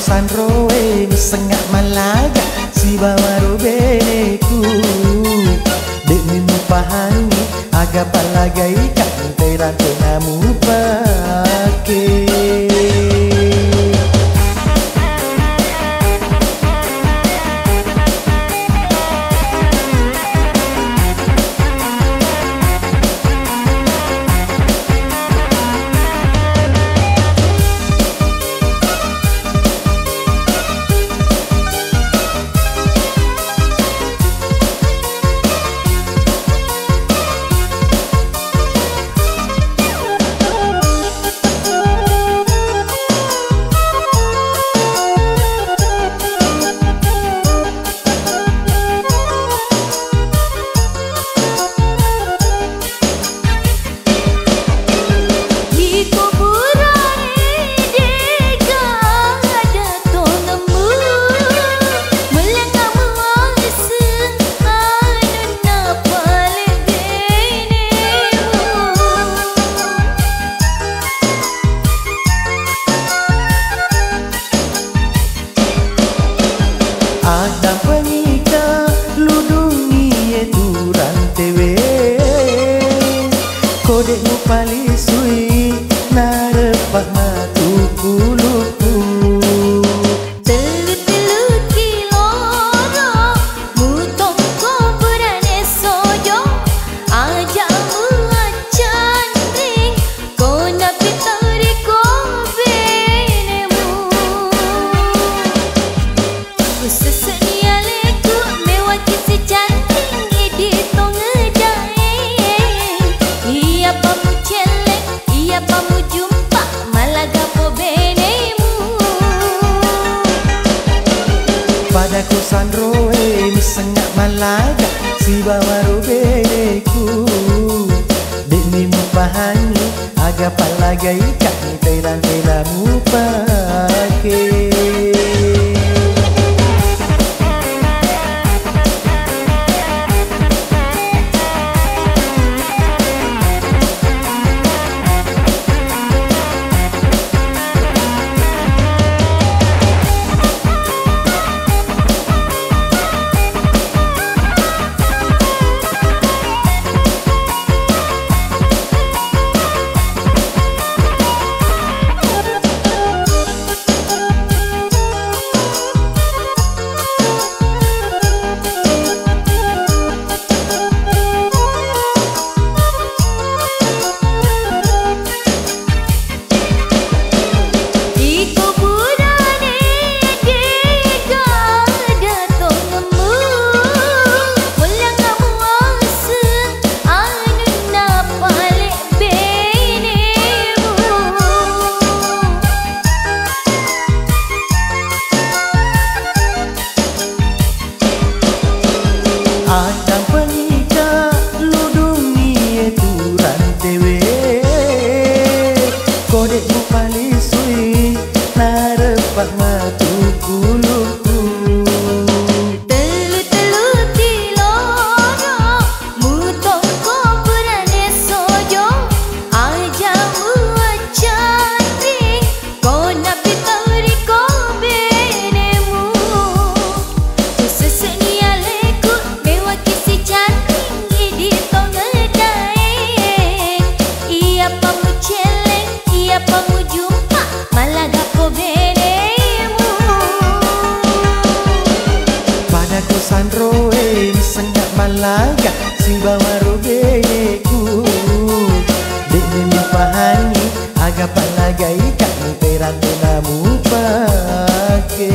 sanroe sengak malaga si bawaru beneku dek mimu pahami aga palagai kan teran tenamu pakai no palito Padaku sanroe misengak malaga si bawaru beneku Dek mimu pahami aga palagai kami teran telamu pakai Ada panica lo dungi turan tewe Kodek mu palisui narepak mati Sipan roe Senggak malaga Si bawa roe Ku Dek nemi pahani Aga panaga ikan Terang tenamu pakai.